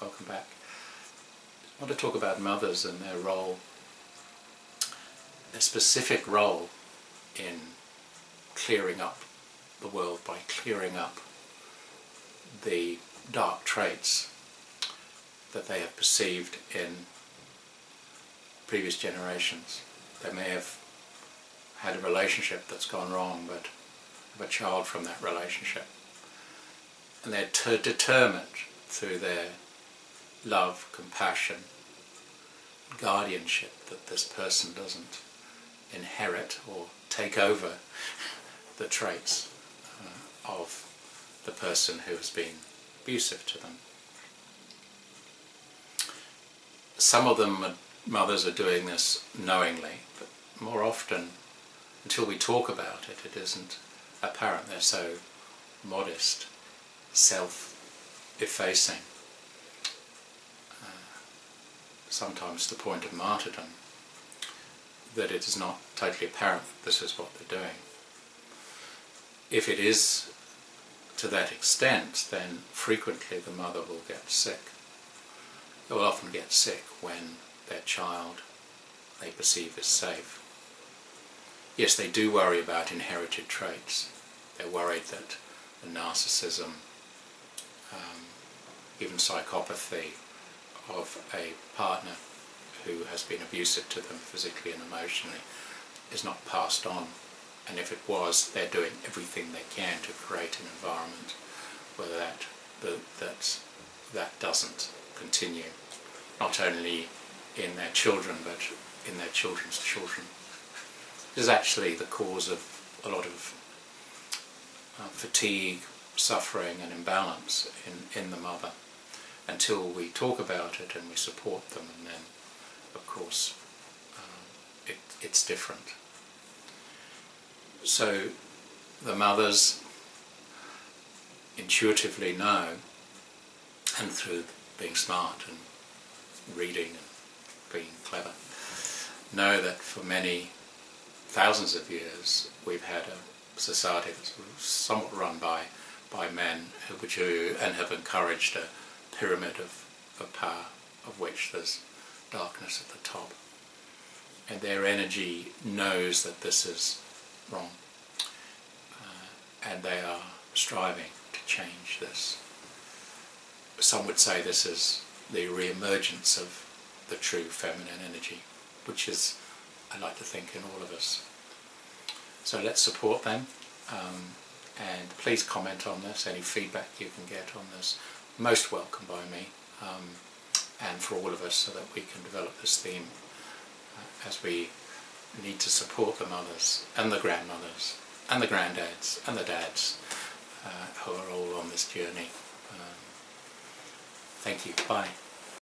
welcome back. I want to talk about mothers and their role, their specific role in clearing up the world by clearing up the dark traits that they have perceived in previous generations. They may have had a relationship that's gone wrong, but have a child from that relationship. And they're determined through their love, compassion, guardianship that this person doesn't inherit or take over the traits uh, of the person who has been abusive to them. Some of them, are, mothers, are doing this knowingly, but more often, until we talk about it, it isn't apparent. They're so modest, self-effacing, uh, sometimes the point of martyrdom, that it is not totally apparent that this is what they're doing. If it is to that extent, then frequently the mother will get sick. They will often get sick when their child they perceive as safe. Yes, they do worry about inherited traits. They're worried that the narcissism, um, even psychopathy of a partner who has been abusive to them physically and emotionally is not passed on. And if it was, they're doing everything they can to create an environment where that, that, that doesn't continue. Not only in their children, but in their children's children. This is actually the cause of a lot of uh, fatigue, suffering and imbalance in, in the mother until we talk about it and we support them and then of course uh, it, it's different. So the mothers intuitively know and through being smart and reading and being clever know that for many thousands of years we've had a society that's somewhat run by by men which and have encouraged a pyramid of, of power of which there's darkness at the top and their energy knows that this is wrong uh, and they are striving to change this. Some would say this is the re-emergence of the true feminine energy which is I like to think in all of us. So let's support them um, and please comment on this, any feedback you can get on this, most welcome by me um, and for all of us so that we can develop this theme uh, as we need to support the mothers and the grandmothers and the granddads and the dads uh, who are all on this journey. Um, thank you. Bye.